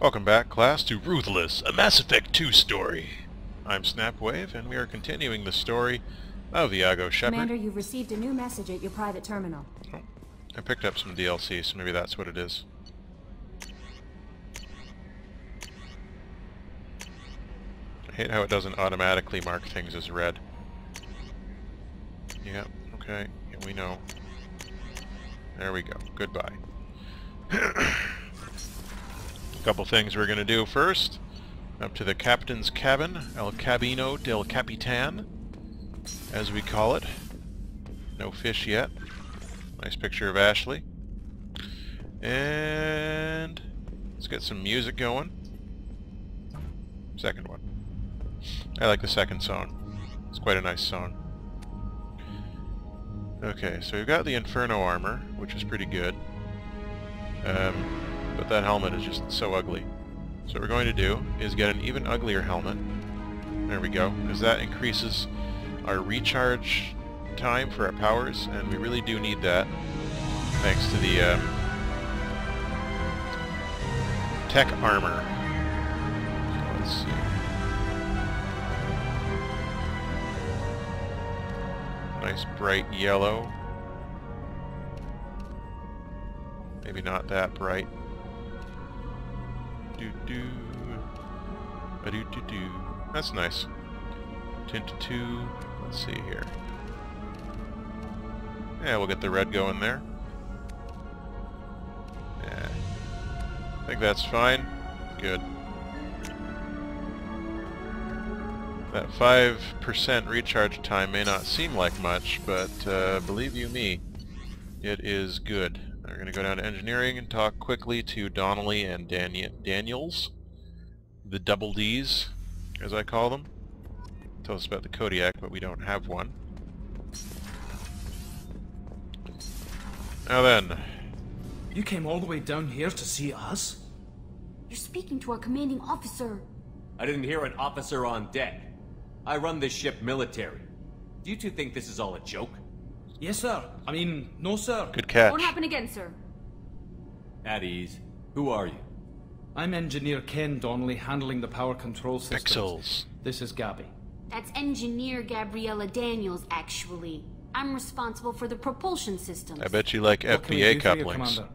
Welcome back, class, to Ruthless, a Mass Effect 2 story. I'm Snapwave, and we are continuing the story of Iago Shepard. Commander, you've received a new message at your private terminal. I picked up some DLC, so maybe that's what it is. I hate how it doesn't automatically mark things as red. Yeah, okay, yeah, we know. There we go. Goodbye. Couple things we're going to do first. Up to the captain's cabin, El Cabino del Capitan, as we call it. No fish yet. Nice picture of Ashley. And let's get some music going. Second one. I like the second song. It's quite a nice song. Okay, so we've got the Inferno armor, which is pretty good. Um, but that helmet is just so ugly. So what we're going to do is get an even uglier helmet. There we go, because that increases our recharge time for our powers, and we really do need that, thanks to the um, tech armor. So let's see. Nice bright yellow. Maybe not that bright. Do do. Do do do. That's nice. 10 to two. Let's see here. Yeah, we'll get the red going there. Yeah. I think that's fine. Good. That 5% recharge time may not seem like much, but uh, believe you me, it is good. We're going to go down to engineering and talk quickly to Donnelly and Dani Daniels, the double Ds, as I call them. Tell us about the Kodiak, but we don't have one. Now then, You came all the way down here to see us? You're speaking to our commanding officer. I didn't hear an officer on deck. I run this ship military. Do you two think this is all a joke? Yes, sir. I mean, no, sir. good catch. Won't happen again, sir. At ease. Who are you? I'm Engineer Ken Donnelly, handling the power control systems. Pixels. This is Gabby. That's Engineer Gabriella Daniels, actually. I'm responsible for the propulsion systems. I bet you like What can we FBA do for you, couplings. Commander?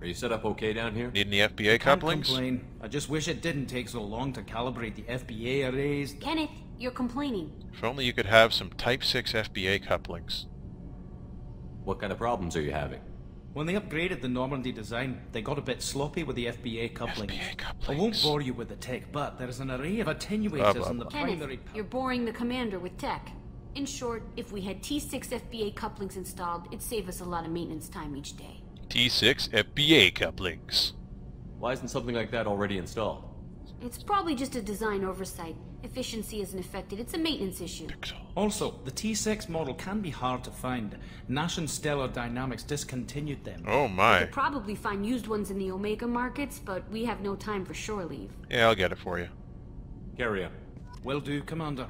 Are you set up okay down here? Need any FBA Can't couplings? complain. I just wish it didn't take so long to calibrate the FBA arrays. Kenneth, you're complaining. If only you could have some Type 6 FBA couplings. What kind of problems are you having? When they upgraded the Normandy design, they got a bit sloppy with the FBA couplings. FBA couplings. I won't bore you with the tech, but there's an array of attenuators Blah, blah, in the blah. primary Kenneth, power. you're boring the commander with tech. In short, if we had T6 FBA couplings installed, it'd save us a lot of maintenance time each day. T6 FBA couplings. Why isn't something like that already installed? It's probably just a design oversight. Efficiency isn't affected, it's a maintenance issue. Also, the T6 model can be hard to find. Nash and Stellar Dynamics discontinued them. Oh my. Could probably find used ones in the Omega markets, but we have no time for shore leave. Yeah, I'll get it for you. Carry on. Will do, Commander.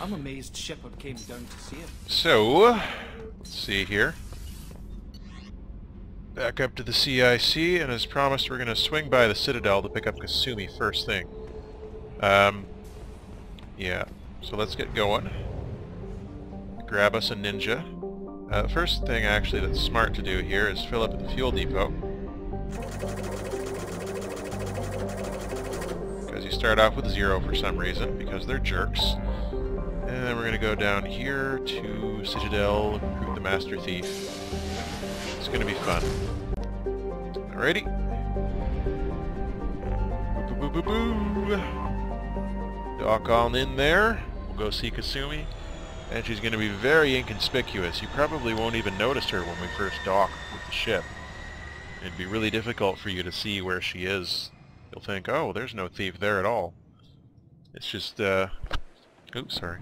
I'm amazed Shepard came down to see it. So, let's see here. Back up to the CIC, and as promised, we're going to swing by the Citadel to pick up Kasumi first thing. Um, yeah, so let's get going. Grab us a ninja. Uh, first thing, actually, that's smart to do here is fill up at the fuel depot. Because you start off with zero for some reason, because they're jerks. And then we're going to go down here to Citadel and recruit the Master Thief. To be fun. Alrighty. Boo boo boo boo boo. Dock on in there. We'll go see Kasumi. And she's to be very inconspicuous. You probably won't even notice her when we first dock with the ship. It'd be really difficult for you to see where she is. You'll think, oh, there's no thief there at all. It's just, uh... Oops, sorry.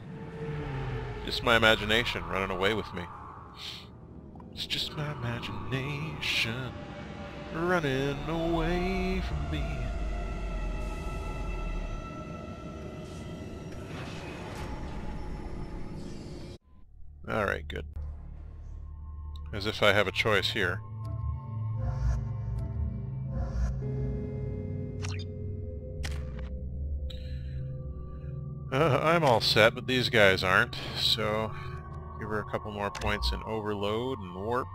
Just my imagination running away with me. It's just my imagination running away from me. Alright, good. As if I have a choice here. Uh, I'm all set, but these guys aren't, so give her a couple more points in overload and warp.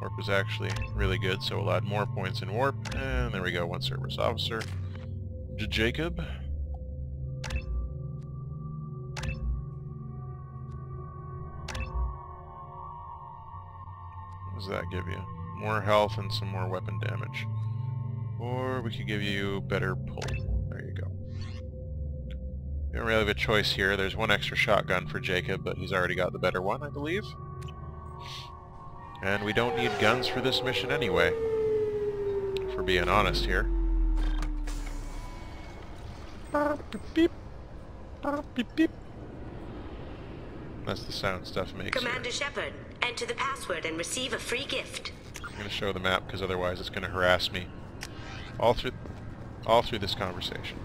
Warp is actually really good, so we'll add more points in warp. And there we go, one Service officer. J Jacob. What does that give you? More health and some more weapon damage. Or we could give you better pull. We don't really have a choice here. There's one extra shotgun for Jacob, but he's already got the better one, I believe. And we don't need guns for this mission anyway. For being honest here. That's the sound stuff makes. Commander Shepard, enter the password and receive a free gift. I'm going to show the map because otherwise it's going to harass me all through all through this conversation.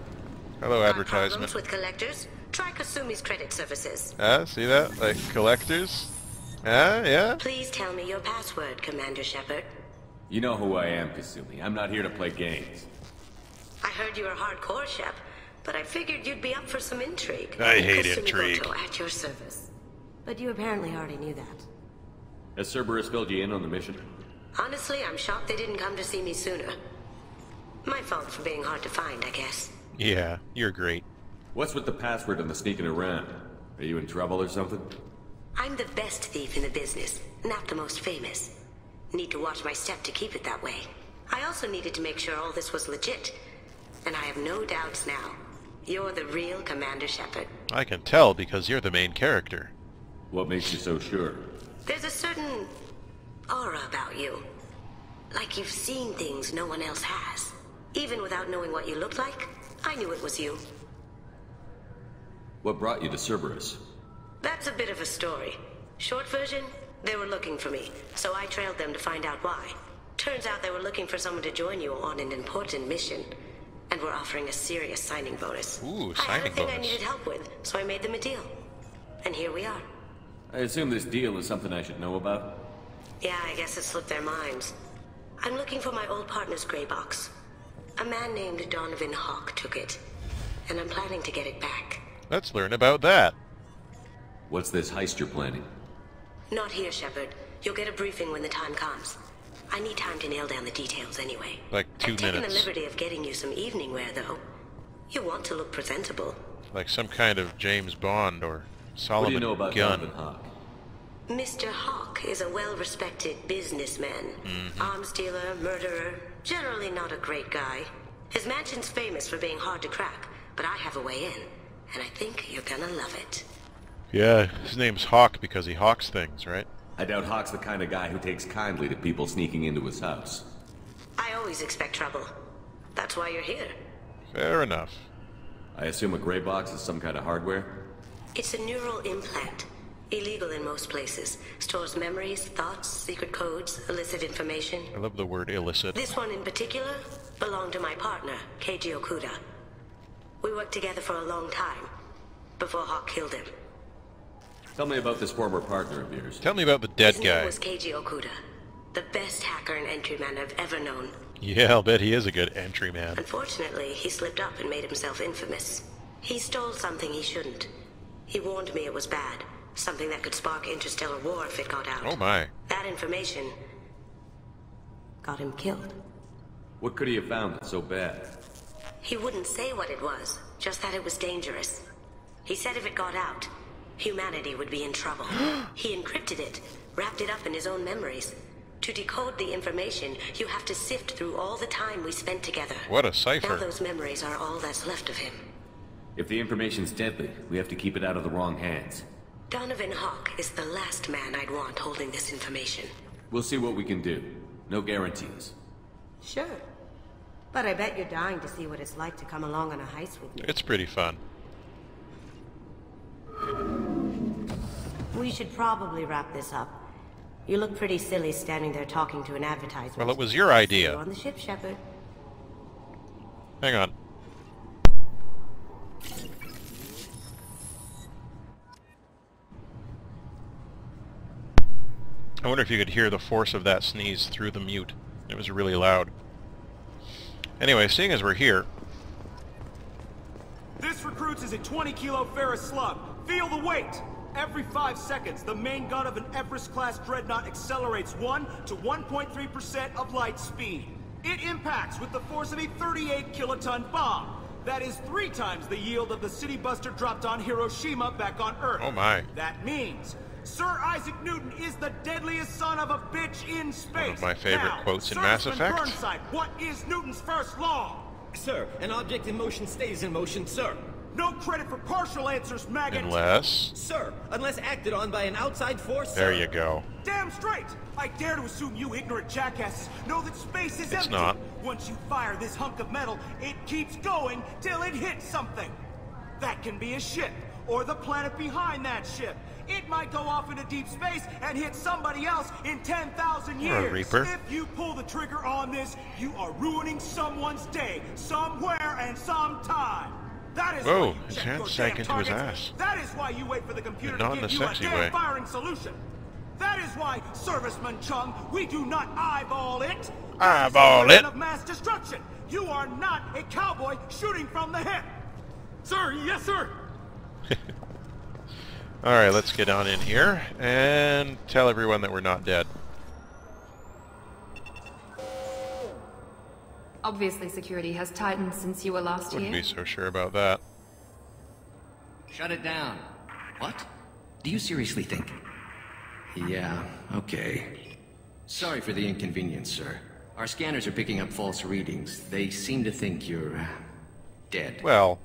Hello, Got advertisement. Problems with collectors? Try Kasumi's credit services. Ah, see that? Like collectors? Ah, yeah. Please tell me your password, Commander Shepard. You know who I am, Kasumi. I'm not here to play games. I heard you were hardcore, Shep, but I figured you'd be up for some intrigue. I hate Kasumi intrigue. Goto at your service. But you apparently already knew that. Has Cerberus filled you in on the mission? Honestly, I'm shocked they didn't come to see me sooner. My fault for being hard to find, I guess. Yeah, you're great. What's with the password and the sneaking around? Are you in trouble or something? I'm the best thief in the business, not the most famous. Need to watch my step to keep it that way. I also needed to make sure all this was legit. And I have no doubts now. You're the real Commander Shepard. I can tell because you're the main character. What makes you so sure? There's a certain aura about you. Like you've seen things no one else has. Even without knowing what you look like, I knew it was you. What brought you to Cerberus? That's a bit of a story. Short version, they were looking for me, so I trailed them to find out why. Turns out they were looking for someone to join you on an important mission, and were offering a serious signing bonus. Ooh, I had a signing thing I bonus. needed help with, so I made them a deal. And here we are. I assume this deal is something I should know about? Yeah, I guess it slipped their minds. I'm looking for my old partner's gray box. A man named Donovan Hock took it, and I'm planning to get it back. Let's learn about that. What's this heist you're planning? Not here, Shepard. You'll get a briefing when the time comes. I need time to nail down the details anyway. Like two I've taken the liberty of getting you some evening wear, though. You want to look presentable. Like some kind of James Bond or Solomon What Solomon do you know about gun. Donovan Hock? Mr. Hock is a well-respected businessman. Mm-hmm. Arms dealer, murderer, generally not a great guy. His mansion's famous for being hard to crack, but I have a way in, and I think you're gonna love it. Yeah, his name's Hock because he hawks things, right? I doubt Hock's the kind of guy who takes kindly to people sneaking into his house. I always expect trouble. That's why you're here. Fair enough. I assume a gray box is some kind of hardware? It's a neural implant. Illegal in most places. Stores memories, thoughts, secret codes, illicit information. I love the word illicit. This one in particular belonged to my partner, Keiji Okuda. We worked together for a long time, before Hock killed him. Tell me about this former partner of yours. Tell me about the dead His guy. name was Keiji Okuda, the best hacker and entryman I've ever known. Yeah, I'll bet he is a good entry man. Unfortunately, he slipped up and made himself infamous. He stole something he shouldn't. He warned me it was bad, something that could spark interstellar war if it got out. Oh my. That information got him killed. What could he have found that's so bad? He wouldn't say what it was, just that it was dangerous. He said if it got out, humanity would be in trouble. he encrypted it, wrapped it up in his own memories. To decode the information, you have to sift through all the time we spent together. What a cipher. Now cipher. those memories are all that's left of him. If the information's deadly, we have to keep it out of the wrong hands. Donovan Hock is the last man I'd want holding this information. We'll see what we can do. No guarantees. Sure. But I bet you're dying to see what it's like to come along on a heist with me. It's pretty fun. We should probably wrap this up. You look pretty silly standing there talking to an advertisement. Well, it was your See you idea. on the ship, Shepard. Hang on. I wonder if you could hear the force of that sneeze through the mute. It was really loud. Anyway, seeing as we're here, This recruits is a 20 kilo ferrous slug. Feel the weight! Every five seconds, the main gun of an Everest-class dreadnought accelerates 1 to 1.3% of light speed. It impacts with the force of a 38 kiloton bomb. That is three times the yield of the city buster dropped on Hiroshima back on Earth. Oh my. That means Sir Isaac Newton is the deadliest son of a bitch in space. One of my favorite Now, quotes in Mass Effect. Burnside, what is Newton's first law? Sir, an object in motion stays in motion, sir. No credit for partial answers, maggot. Unless... Sir, unless acted on by an outside force, There sir. you go. Damn straight! I dare to assume you ignorant jackasses know that space is It's empty. not. Once you fire this hunk of metal, it keeps going till it hits something. That can be a ship, or the planet behind that ship. It might go off into deep space and hit somebody else in 10,000 years. Reaper. If you pull the trigger on this, you are ruining someone's day, somewhere and sometime. That is Whoa, why you his check hand your sank damn into his targets. ass. That is why you wait for the computer to give you a damn way. firing solution. That is why, Serviceman Chung, we do not eyeball it. Eyeball That is a it. Of mass destruction. You are not a cowboy shooting from the hip. Sir, yes, sir. Alright, let's get on in here and tell everyone that we're not dead. Obviously, security has tightened since you were last Wouldn't here. be so sure about that. Shut it down. What? Do you seriously think? Yeah, okay. Sorry for the inconvenience, sir. Our scanners are picking up false readings. They seem to think you're... Uh, dead. Well,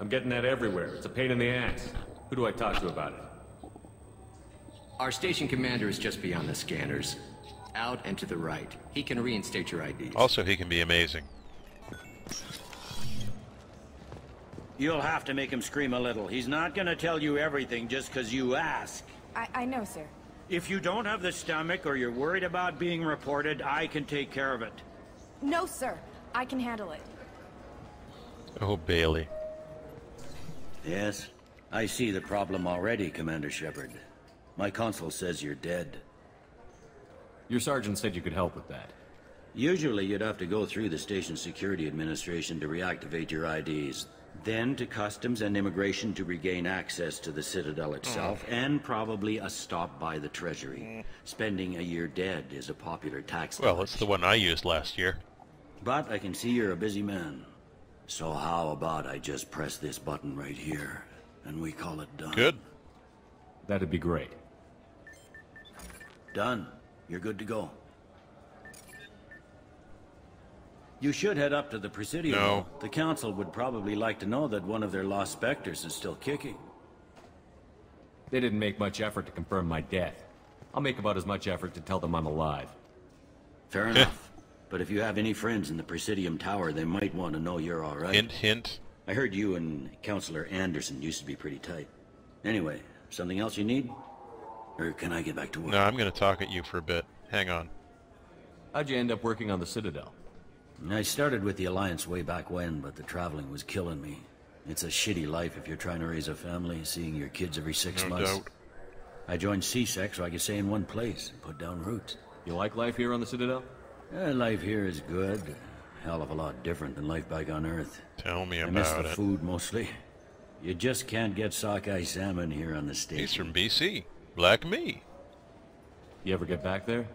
I'm getting that everywhere. It's a pain in the ass. Who do I talk to about it? Our station commander is just beyond the scanners. Out and to the right. He can reinstate your IDs. also he can be amazing. You'll have to make him scream a little. He's not gonna tell you everything just because you ask. I, I know, sir. If you don't have the stomach or you're worried about being reported, I can take care of it. No, sir. I can handle it. Oh, Bailey. Yes? I see the problem already, Commander Shepard. My consul says you're dead. Your sergeant said you could help with that. Usually you'd have to go through the station security administration to reactivate your IDs. Then to customs and immigration to regain access to the Citadel itself, mm. and probably a stop by the Treasury. Spending a year dead is a popular tax Well, it's the one I used last year. But I can see you're a busy man. So how about I just press this button right here, and we call it done? Good. That'd be great. Done. You're good to go. You should head up to the Presidium. No. The Council would probably like to know that one of their lost Spectres is still kicking. They didn't make much effort to confirm my death. I'll make about as much effort to tell them I'm alive. Fair enough. But if you have any friends in the Presidium Tower, they might want to know you're all right. Hint, hint. I heard you and Councilor Anderson used to be pretty tight. Anyway, something else you need? Or can I get back to work? No, I'm going to talk at you for a bit. Hang on. How'd you end up working on the Citadel? I started with the Alliance way back when, but the traveling was killing me. It's a shitty life if you're trying to raise a family, seeing your kids every six No months. doubt. I joined C-Sec so I could stay in one place and put down roots. You like life here on the Citadel? Eh, life here is good. Hell of a lot different than life back on Earth. Tell me I miss the it. food mostly. You just can't get sockeye salmon here on the He's station. from BC. Like me. You ever get back there?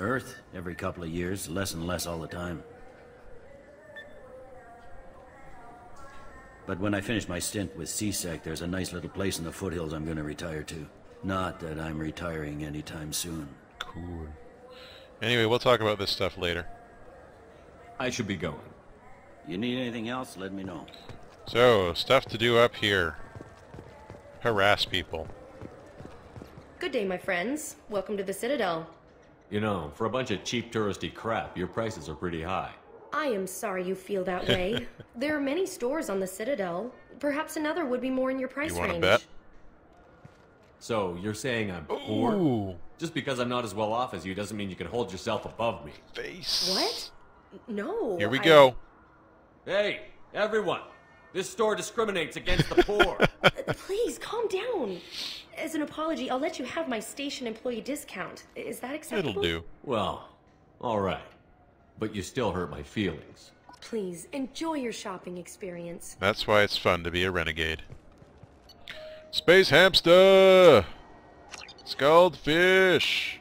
Earth, every couple of years, less and less all the time. But when I finish my stint with C-Sec, there's a nice little place in the foothills I'm going to retire to. Not that I'm retiring anytime soon. Cool. Anyway, we'll talk about this stuff later. I should be going. You need anything else, let me know. So, stuff to do up here. Harass people. Good day, my friends. Welcome to the Citadel. You know, for a bunch of cheap touristy crap, your prices are pretty high. I am sorry you feel that way. there are many stores on the Citadel. Perhaps another would be more in your price You want to range. bet? So, you're saying I'm poor? Ooh. Just because I'm not as well off as you doesn't mean you can hold yourself above me. Face. What? No. Here we I- go. Hey, everyone! This store discriminates against the poor. Please calm down. As an apology, I'll let you have my station employee discount. Is that acceptable? It'll do. well, alright. But you still hurt my feelings. Please, enjoy your shopping experience. That's why it's fun to be a renegade. Space Hamster! Scald Fish!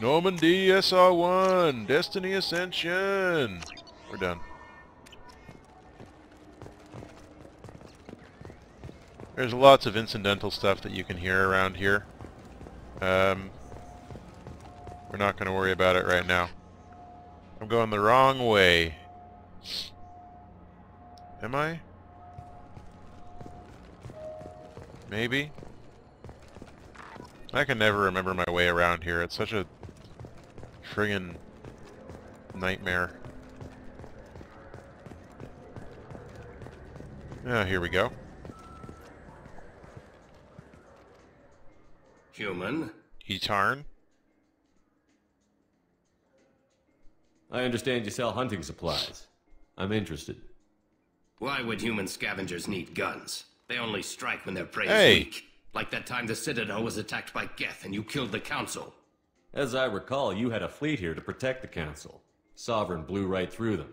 Normandy SR-1! Destiny Ascension! We're done. There's lots of incidental stuff that you can hear around here. Um, we're not going to worry about it right now. I'm going the wrong way. Am I? Maybe? I can never remember my way around here. It's such a friggin' nightmare. Ah, here we go. Human? Etarn? I understand you sell hunting supplies. I'm interested. Why would human scavengers need guns? They only strike when their prey Hey. is weak. Like that time the Citadel was attacked by Geth and you killed the Council. As I recall, you had a fleet here to protect the Council. Sovereign blew right through them.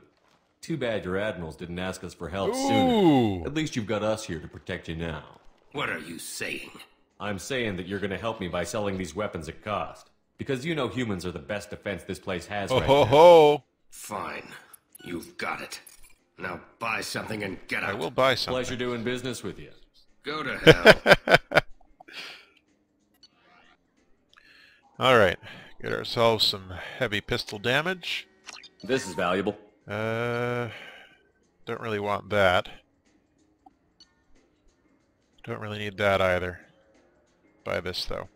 Too bad your admirals didn't ask us for help Ooh. sooner. At least you've got us here to protect you now. What are you saying? I'm saying that you're gonna help me by selling these weapons at cost. Because you know humans are the best defense this place has Oh right ho now. ho! Fine. You've got it. Now buy something and get out. I will buy something. Pleasure doing business with you. Go to hell. Alright, get ourselves some heavy pistol damage. This is valuable. Uh, don't really want that. Don't really need that either. Buy this though.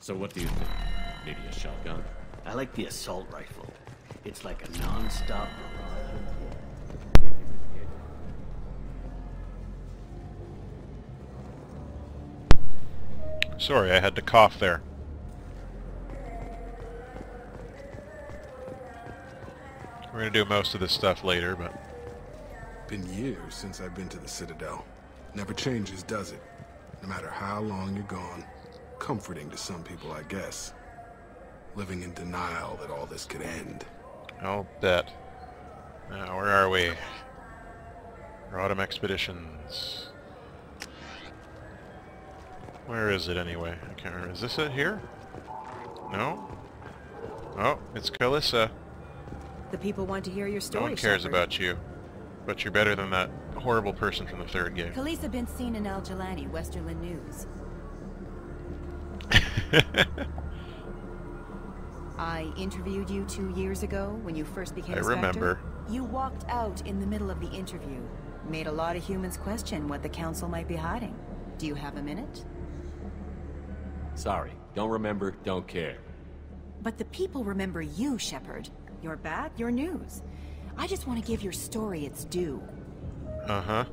So what do you think? Maybe a shotgun? I like the assault rifle. It's like a non-stop Sorry, I had to cough there. We're gonna do most of this stuff later, but Been years since I've been to the Citadel. Never changes, does it? No matter how long you're gone. Comforting to some people, I guess. Living in denial that all this could end. I'll bet. Now, where are we? Rodam Expeditions. Where is it anyway? I can't remember. Is this it here? No? Oh, it's Khalisah. The people want to hear your story, No story. one cares Shepard. about you. But you're better than that horrible person from the third game. Kalisa been seen in Al Jalani, Westerlund News. I interviewed you two years ago when you first became I a Spectre. remember. You walked out in the middle of the interview. Made a lot of humans question what the Council might be hiding. Do you have a minute? Sorry. Don't remember, don't care. But the people remember you, Shepard. Your back, your news. I just want to give your story its due. Uh-huh.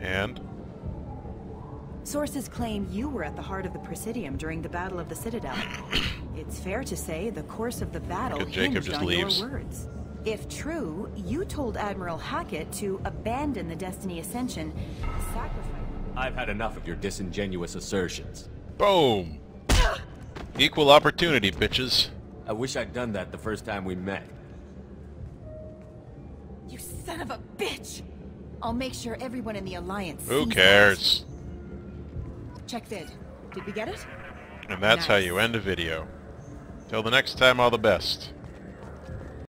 And? Sources claim you were at the heart of the Presidium during the Battle of the Citadel. it's fair to say the course of the battle Look Jacob hinged just on leaves. your words. If true, you told Admiral Hackett to abandon the Destiny Ascension, sacrifice... I've had enough of your disingenuous assertions. Boom! Equal opportunity, bitches. I wish I'd done that the first time we met. You son of a bitch! I'll make sure everyone in the Alliance Who sees cares? that. Check vid. Did we get it? And that's how you end a video. Till the next time, all the best.